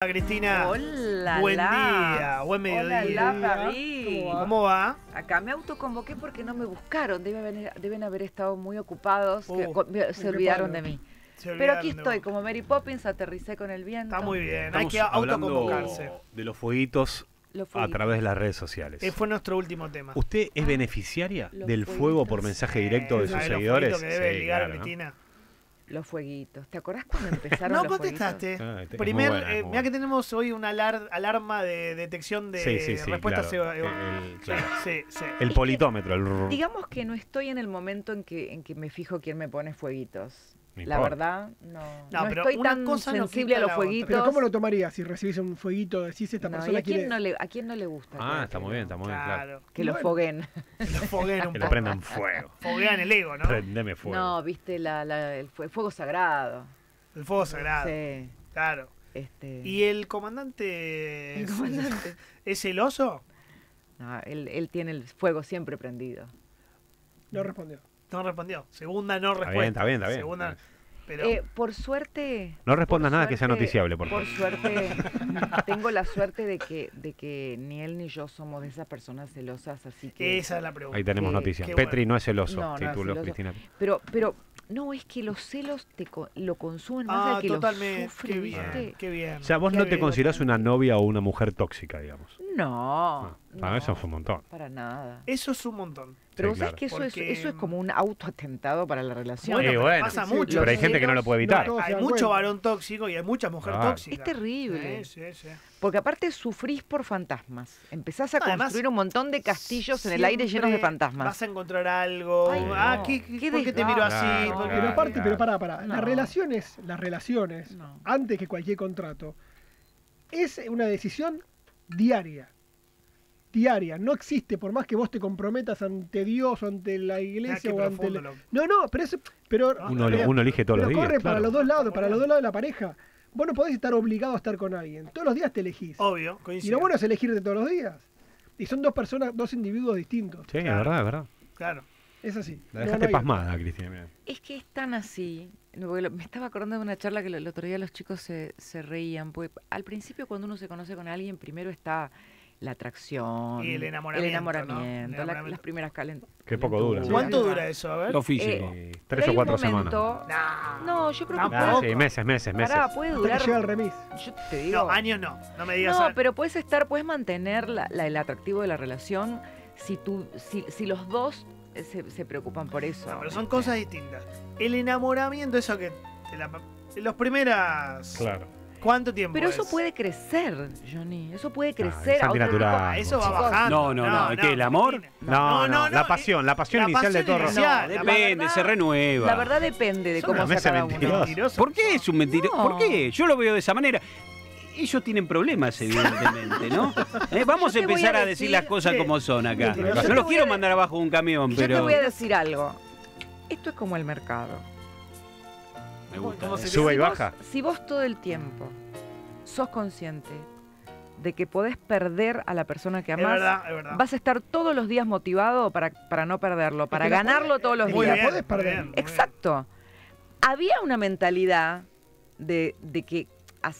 Hola Cristina. Hola, Buen la. día, buen Hola, mediodía. la, Fabi. ¿Cómo va? Acá me autoconvoqué porque no me buscaron. Deben haber, deben haber estado muy ocupados. Uh, con- se olvidaron de mí. Pero aquí estoy, como Mary Poppins, aterricé con el viento. Está muy bien, hay que autoconvocarse. de los fueguitos Los a través de las redes sociales. Ese fue nuestro último tema. ¿Usted es Ah, beneficiaria del fuego por mensaje directo de Eh, sus ¿sabes los seguidores? que debe Sí, ligar claro, ¿no? Los fueguitos. ¿Te acordás cuando empezaron No los contestaste. Ah, Primer, buena, eh, mira que tenemos hoy una alar- alarma de detección de Sí, sí, sí, respuestas. claro. El- claro. Sí, sí. El que- politómetro, el. Digamos que no estoy en el momento en que, en que me fijo quién me pone fueguitos. La verdad, no. No, No, pero estoy tan cosa sensible a los fueguitos. Pero ¿cómo lo tomarías si recibís un fueguito? Decís esta No, ¿y persona a quién, quiere... no le, ¿A quién no le gusta? Ah, está muy bien, lo- está muy bien, claro. Que lo Bueno. foguen. Que lo fogueen un Que poco. prendan fuego. Foguean el ego, ¿no? Prendeme fuego. No, viste la, la- el, fue- fuego sagrado. El fuego sagrado. Sí, Claro. este. ¿Y el comandante, el es- comandante. es celoso? No, él, él tiene el fuego siempre prendido. No respondió. No respondió. Segunda no Está respuesta. bien, está bien, está bien. Segunda, pero Eh, por suerte. No respondas por nada que sea noticiable, por Por favor. suerte, tengo la suerte de que, de que ni él ni yo somos de esas personas celosas, así que. esa es la pregunta. Ahí tenemos noticias. Petri bueno. no es celoso. No, no es título, celoso. Cristina. Pero, pero, no, es que los celos te co- lo consumen más Ah, de que totalmente. lo sufre, qué bien, ¿viste? qué bien. O sea, vos Qué no te considerás una novia o una mujer tóxica, digamos. No, Ah, Para eso fue un montón. para nada. Eso es un montón. Pero Sí, vos sabés que eso, Porque- es, eso es como un autoatentado para la relación. Bueno, pero bueno. pasa Sí, mucho. Pero hay gente que no lo puede evitar. Hay mucho varón tóxico y hay mucha mujer Claro. tóxica. Es terrible. Sí, sí, sí. Porque aparte sufrís por fantasmas. Empezás a Además, construir un montón de castillos en el aire llenos de fantasmas. Vas a encontrar algo. Ay, ah. ¿qué, qué- Qué por qué te miro así? desgaste. ¿Por qué- Pero aparte, pero pará, pará. No. Las relaciones, las relaciones, No. antes que cualquier contrato, es una decisión diaria. Diaria. No existe, por más que vos te comprometas ante Dios o ante la iglesia Ah, qué o ante... lo- No, no, pero eso... Pero, Uno, pero- uno elige todos pero los días. corre para los dos lados, para los dos lados de la pareja. Vos no podés estar obligado a estar con alguien. Todos los días te elegís. Obvio, Y lo bueno es elegirte todos los días. Y son dos personas, dos individuos distintos. Sí, es verdad, es verdad. Claro. Es así. La dejaste no pasmada, Cristina. Es que es tan así. Me estaba acordando de una charla que el otro día los chicos se, se reían. Porque al principio, cuando uno se conoce con alguien, primero está la atracción, Y el enamoramiento, el ¿no? enamoramiento, El la- enamoramiento. las primeras calen- Qué poco dura. ¿Cuánto dura eso? A ver. Lo físico. Eh, Sí, Pero tres o cuatro momento- semanas. No, No, yo creo que puede, Sí, meses, meses, meses. pará, puede durar. llega el remis. Yo te digo. No, años no. No me digas. No, a- pero puedes estar, puedes mantener la- la- el atractivo de la relación si tú, si, si los dos eh, se, se preocupan por eso. No, pero son cosas distintas. El enamoramiento, eso que. la- los primeras. Claro. ¿Cuánto tiempo? Pero eso es? puede crecer, Johnny. Eso puede crecer. es a Ah, eso va bajando. No, no, no, ¿qué, el amor? No, no, la eh, pasión, la pasión la inicial de pasión todo. inicial. No, depende, verdad- se renueva. La verdad depende de Son cómo meses cada uno. ¿Por qué es un mentiroso? No. ¿Por qué? Yo lo veo de esa manera. Ellos tienen problemas, evidentemente, ¿no? Eh, vamos a empezar a a, decir decir- las cosas como son acá. No los quiero a- mandar abajo un camión, Y yo te pero. voy a decir algo. Esto es como el mercado. Me gusta. ¿Cómo eh. Sube y Si vos- baja. si vos todo el tiempo sos consciente de que podés perder a la persona que Es amás, verdad, es verdad. vas a estar todos los días motivado para, para no perderlo, para ganarlo podés- todos los días. bien, podés muy perder. bien, muy bien. Exacto. Había una mentalidad de, de que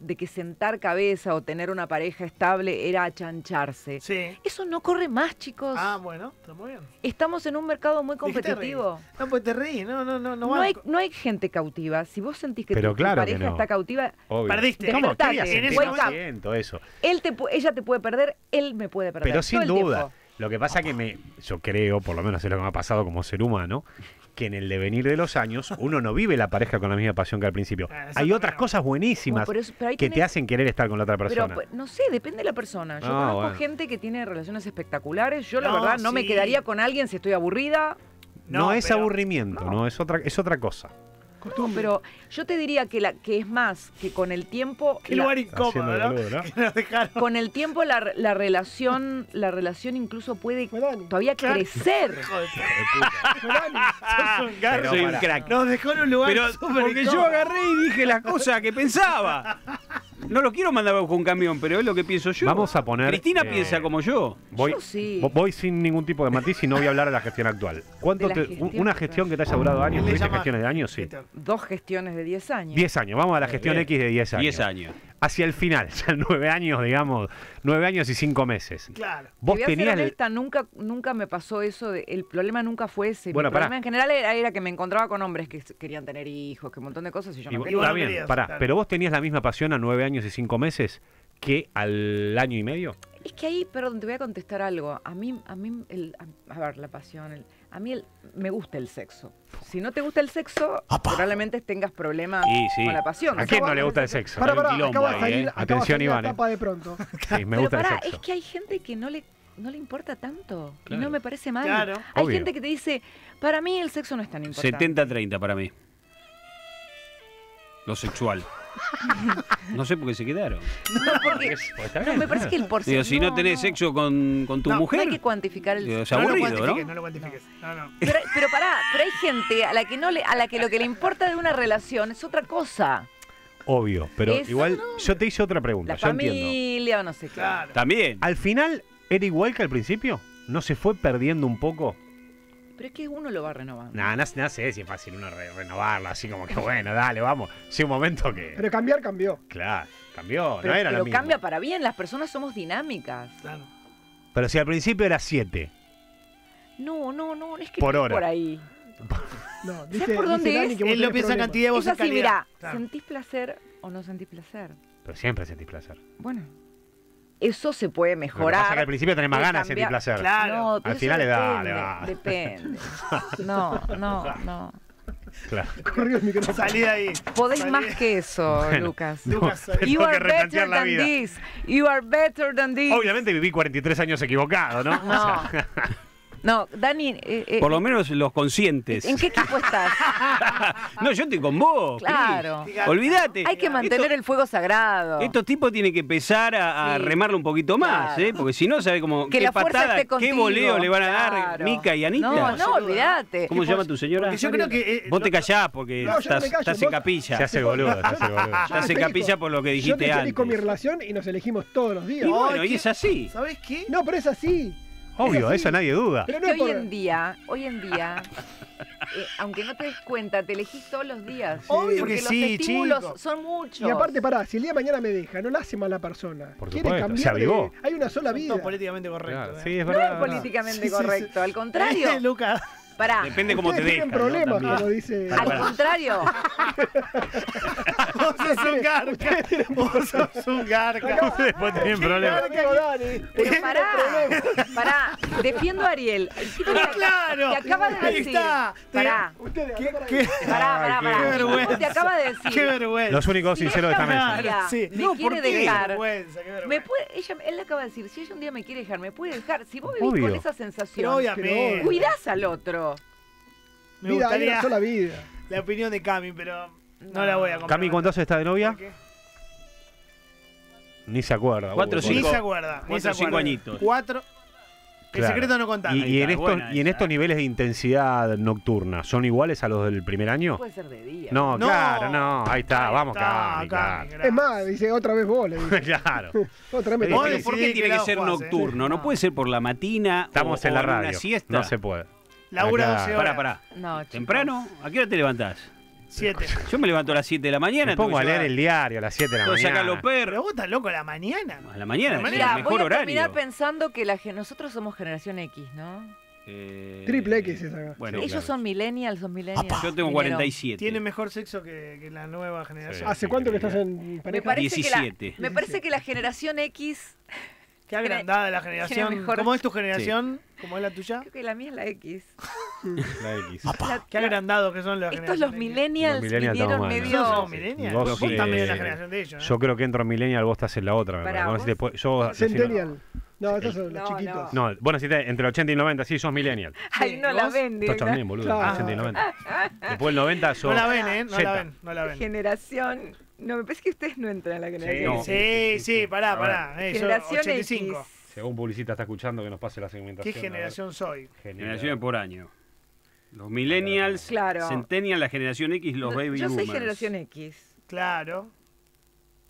de que sentar cabeza o tener una pareja estable era achancharse. Sí. Eso no corre más, chicos. Ah, bueno, está muy bien. Estamos en un mercado muy ¿De qué te competitivo. No, pues te reí, no, no, no, no. No hay, banco. no hay gente cautiva. Si vos sentís que Pero tu, tu claro que pareja no. está cautiva, Obvio. Perdiste. ¿Cómo? Up. siento eso. él te, ella te puede perder, él me puede perder. Pero sin duda. tiempo. Lo que pasa que me, yo creo, por lo menos es lo que me ha pasado como ser humano, que en el devenir de los años uno no vive la pareja con la misma pasión que al principio. Ah, eso Hay otras no. cosas buenísimas eso- pero que te hacen querer estar con la otra Pero persona. pues, no sé, depende de la persona. Yo No, conozco bueno. gente que tiene relaciones espectaculares. Yo, la verdad, no me quedaría con alguien si estoy aburrida. no, No, es pero- aburrimiento, no. es otra es otra cosa. No, pero yo te diría que, la, que es más, que con el tiempo. Qué la- lugar incómodo, ¿no? con el tiempo la, la relación la relación incluso puede todavía Claro. crecer. Hijo de puta. Fue Dani. Sos un garro. Soy un crack. Nos dejó en un lugar Pero súper porque yo agarré y dije las cosas que pensaba. No lo quiero mandar bajo un camión, pero es lo que pienso yo. Vamos a poner, Cristina eh, piensa como yo. Voy, Yo sí. vo- voy sin ningún tipo de matiz y no voy a hablar de la gestión actual. ¿Cuánto te- gestión una gestión que te haya durado años? ¿Tuviste gestiones de años? Sí. Dos gestiones de 10 años. 10 años, vamos a la gestión Bien. X de 10 años. 10 años. Hacia el final, ya nueve años, digamos, nueve años y cinco meses. Claro. Vos Te tenías... el- honesta, nunca, nunca me pasó eso. de- el problema nunca fue ese. Bueno, pará. problema en general era, era que me encontraba con hombres que querían tener hijos, que un montón de cosas y yo y no vos- Y quería. está bien, querías, pará, claro. pero vos tenías la misma pasión a nueve años y cinco meses que al año y medio. Es que ahí, perdón, te voy a contestar algo. A mí, a mí, el, a, a ver, la pasión. el- a mí el- me gusta el sexo. Si no te gusta el sexo, probablemente tengas problemas Sí, sí. con la pasión. ¿A quién no le gusta el sexo? Para, Hay un para, quilombo acaba de ahí, salir, ¿eh? de Atención, la Iván, ¿eh? tapa de pronto. Sí, me Pero gusta pará, el sexo. es que hay gente que no le, no le importa tanto. Y no me parece mal. Claro. Hay Obvio. gente que te dice, para mí el sexo no es tan importante. 70-30 para mí. Lo sexual. No sé por qué se quedaron. No, porque, Pues no, me parece que el Digo, porcentaje. si no tenés sexo con, con tu No, no No mujer, hay que cuantificar el digo, es no lo aburrido, cuantifiques, ¿no? no lo cuantifiques. No, no. Pero, pero pará, pero hay gente a la que no le, a la que lo que le importa de una relación es otra cosa. Obvio, pero Eso igual no. yo te hice otra pregunta, La yo entiendo. familia o no sé qué. Claro. También. Al final, ¿era igual que al principio? ¿No se fue perdiendo un poco? Pero es que uno lo va renovando. Nah, no, no sé si es fácil uno re- renovarla, así como que bueno, dale, vamos. Sí, un momento que. Pero cambiar cambió. Claro, cambió, pero no era pero lo mismo. cambia para bien, las personas somos dinámicas. Claro. Pero si al principio era 7. No, no, no, es que Por no es hora. por ahí. No, dice, por dónde dice Dani es? Él lo piensa en problemas. cantidad y vos Es así, mira, Claro. ¿sentís placer o no sentís placer? Pero siempre sentís placer. Bueno, eso se puede Lo que pasa mejorar. es que al principio tenés más ganas de sentir placer. Claro. No, Al final le da, le va. Depende. No, no, no. Claro. Corrió el micrófono. Salí de ahí. Podés Salí. más que eso, Bueno, Lucas. no, Lucas, You que are better la than vida. this. You are better than this. Obviamente viví 43 años equivocado, ¿no? O No. sea, No, Dani, eh, eh, Por lo menos los conscientes. ¿en qué equipo estás? No, yo estoy con vos. Claro. Olvídate. Hay que mantener Esto- el fuego sagrado. Estos tipos tienen que empezar a, a Sí. remarlo un poquito más, Claro. ¿eh? Porque si no, sabe cómo que qué la patada, esté qué voleo le van a dar Claro. Mica y Anita. No, no, olvídate. ¿Cómo se llama tu señora? Yo creo que. eh, Vos te callás porque No, yo estás, callo, estás en capilla. se hace boludo, se hace boludo. Estás en Yo te capilla por lo que Yo dijiste te salí con mi antes. relación y nos elegimos todos los días. Y bueno, Ay, y es así. ¿Sabés qué? No, pero es así. Obvio, eso nadie duda. Pero no que es hoy por... en día, hoy en día, eh, aunque no te des cuenta, te elegís todos los días. Obvio porque que los sí, estímulos chico. son muchos. Y aparte, pará, si el día de mañana me deja, no la hace mala persona. Por Quiere supuesto, cambiar. se avivó. de- Hay una sola Son vida. todos políticamente correcto. Claro, ¿eh? sí, es no verdad. es es verdad. políticamente Sí, sí, sí. correcto, al contrario. Lucas. Pará, Depende cómo te dejan. problemas, como dice. Al contrario. Un garca. Vos sos un garca. Después tienen problemas. Pero pará, pará, defiendo a Ariel. Claro. que acaba de decir. está. Pará, Ustedes, ¿Qué- pará, pará, pará. qué vergüenza. te acaba de decir. Qué vergüenza. Los únicos Si sinceros de esta mesa. Me No, quiere ¿por qué? Qué dejar. Me vergüenza. puede, ella, él acaba de decir, si ella un día me quiere dejar, me puede dejar. Si vos vivís Obvio. con esa sensación, obviamente. cuidás al otro. Me hay gustaría una sola vida. la opinión de Cami, pero no, la voy a comprar. Cami, ¿cuántos está de novia? Ni se acuerda. Cuatro o Uh, Ni cinco. se acuerda. Ni Cuatro se o cinco acuerda. añitos. Cuatro. El secreto no contar. Y, en estos, buena y en esa. estos niveles de intensidad nocturna, ¿son iguales a los del primer año? Puede ser de día. No, No. claro, no. Ahí está, Ahí vamos, está, Cami, Cami, claro. Es más, dice otra vez vos, le dice. Claro. Otra vez. ¿Por qué tiene que ser jugás, eh. nocturno? ¿No No. puede ser por la matina Estamos o, en la o una radio. siesta? No se puede. Labura Acá. 12 Pará, horas. pará. No, chicos. ¿Temprano? ¿A qué hora te levantás? 7. Yo me levanto a las 7 de la mañana. Me pongo a leer el diario a las 7 de la mañana. los Pero perros. vos estás loco a la mañana. A la mañana, es Mira, el voy mejor a terminar pensando que la gen- nosotros somos generación X, ¿no? Eh, Triple X es acá. Bueno, Sí, Ellos claro. son millennials, son millennials. yo tengo Vinieron. 47. Tiene mejor sexo que, que la nueva generación. ¿Hace cuánto que estás en Me pareja? parece, que la, 17. me parece que la generación X, Qué agrandada la generación. ¿Cómo es tu generación? ¿Cómo es la tuya? creo que la mía es la X. La X. La- Qué agrandados que son los estos los millennials. Los millennials vinieron ¿no? medio... Somos millennials. Vos Vos, sí, también eh, de la generación de ellos. ¿eh? Yo creo que entro en millennial, vos estás en la otra. me vos- Después- yo- Centennial. No, esos son los No, chiquitos. No, bueno, si te- entre el 80 y el 90, sí, sos millennial. Ay, no la ven, directa. también, boludo. Claro. 80 y 90. Después el 90 sos... No la ven, ¿eh? No Zeta. la ven. No la ven. Generación... No, me parece que ustedes no entran a la generación no. X. Sí, sí, pará, pará. Eh, Generación 85. X. Según publicista está escuchando que nos pase la ¿Qué segmentación. ver. generación soy? Generaciones por año. Los millennials, Claro. Centennial, la generación X, los No, baby Yo soy boomers. generación X. Claro.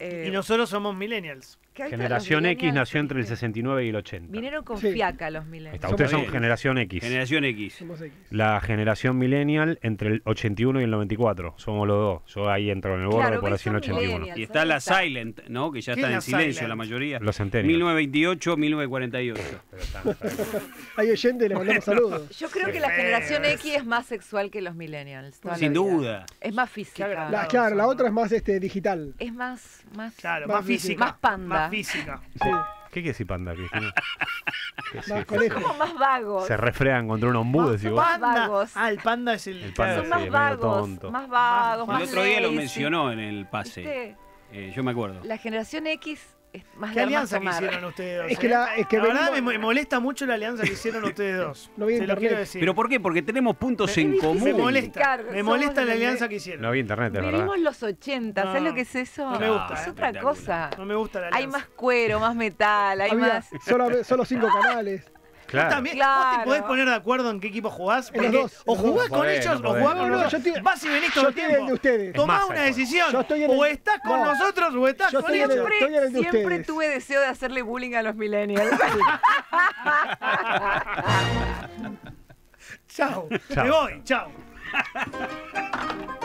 Eh, Y nosotros somos millennials. Generación X nació entre el ¿viste? 69 y el 80. Vinieron con Sí. fiaca los millennials. Ustedes son generación X. Generación X. Somos X. La generación millennial entre el 81 y el 94. Somos los dos. Yo ahí entro en el borde Claro, por Son 81. millennials. Y está la. Silent, ¿no? Que ya ¿Qué está es en la silencio Silent? la mayoría. Los centennials. 1928, 1948. Pero está- está- Hay oyentes, le mandamos saludos. Yo creo que la generación. X es más sexual que los millennials. la Sin duda. Es más física. La, claro, la otra es más este digital. Es más, más. Claro, Más más, física. física. Más panda. Más física. Sí, ¿Qué quiere decir panda, Cristina? ¿Qué más conejo. Como más vagos. Se refregan contra un ombú, decís vos. Más vagos. Ah, el panda es el. El panda, Son sí, más medio vagos. tonto. Más vagos. Más- El más otro día lo lazy. mencionó en el pase. ¿Viste? Eh, yo me acuerdo. La generación X es más ¿Qué de alianza que hicieron ustedes dos? Es que eh? la- es que La verdad venimos- me, me molesta mucho la alianza que hicieron ustedes dos. No vi Se lo internet. quiero decir. ¿Pero por qué? Porque tenemos puntos Es en difícil me común. molesta. Claro, Me somos molesta la de- alianza que hicieron. No había internet, es verdad. Vivimos los 80, ¿sabes No, lo que es eso? no me gusta, Es eh. otra cosa. No me gusta la alianza. Hay más cuero, más metal, hay Había más. solo, solo cinco canales. Claro. Vos también, vos Claro. te podés poner de acuerdo en qué equipo jugás. Porque dos, o jugás con Podés, ellos no o jugás con No, no, nosotros. yo Vas y venís todo yo el estoy en el de tiempo. ustedes. Tomá Es una decisión. Yo estoy en el- O estás con no. nosotros o estás Yo con el- ellos. el de Siempre, tuve deseo de hacerle bullying a los millennials. Chao. Chao. Me voy. Chao.